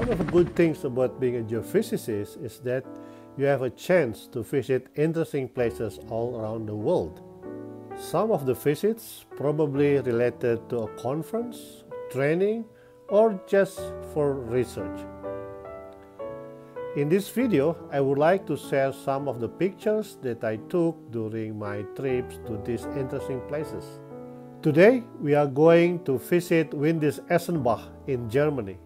One of the good things about being a geophysicist is that you have a chance to visit interesting places all around the world. Some of the visits probably related to a conference, training, or just for research. In this video, I would like to share some of the pictures that I took during my trips to these interesting places. Today, we are going to visit Windischeschenbach in Germany.